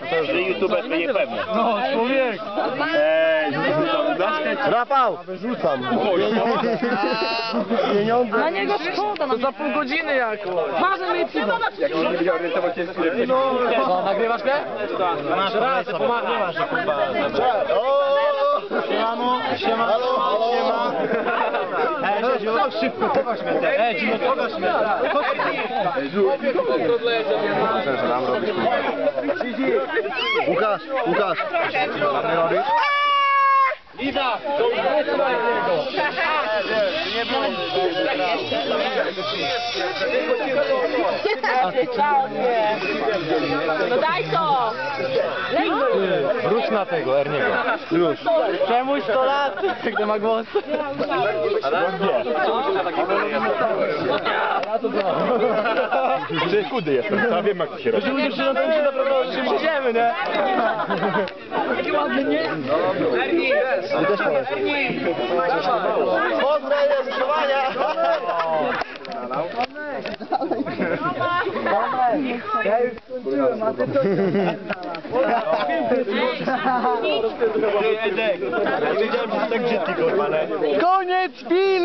To, że youtuber to niepewne. No, człowiek! Eee, blaszkę. Rafał! Wyrzucam. Pieniądze. Na niego szkoda, no. To za pół godziny jako. Mamy mi piwo. Co, nagrywasz mnie? Masz rację, pomagasz. Siemano, siema, siema. Ej, Czeziu, szybko, pokaż mnie. Ej, Czeziu, pokaż mnie. Łukasz, Łukasz. Mamy robić? Liza, to nie niego. No daj to! Wróć na tego, Erniego. Już. Czemuś 100 lat? To ma głos? Że chudy jestem, ja wiem jak to się robi. Ludzie przyjdą, to się naprawdę czym przyjdziemy, nie? Taki ładny, nie? Ale też powiem. Pozdrawiam, szywania! Ja już skończyłem, a ty to... Tak? Koniec film!